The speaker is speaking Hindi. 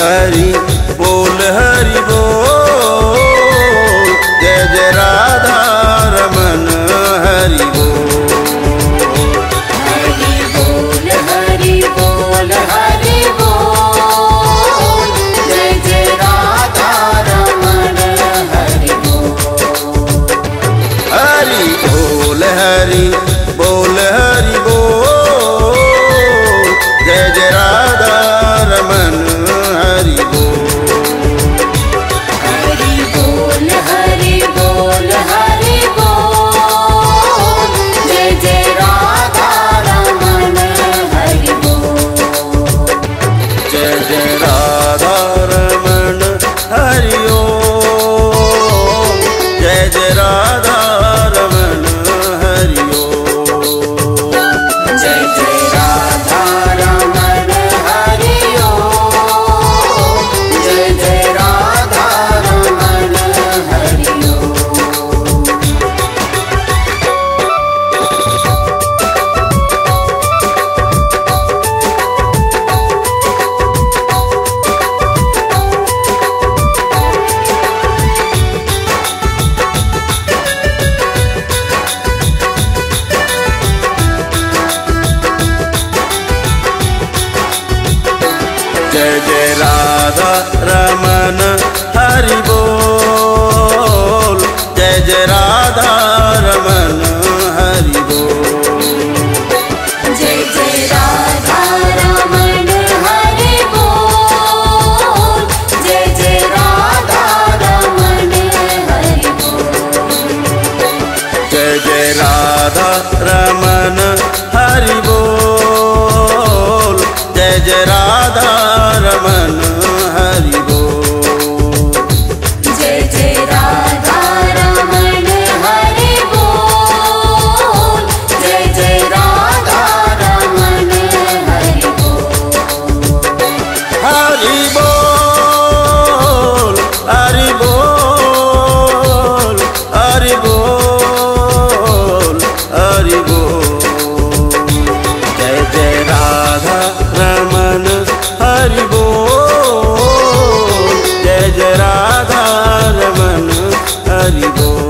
हरी बोल हरि बोल राधा रमन हरि जय जय राधा रमन हरि राधा जय जय राधा रमन हरि हरि बोल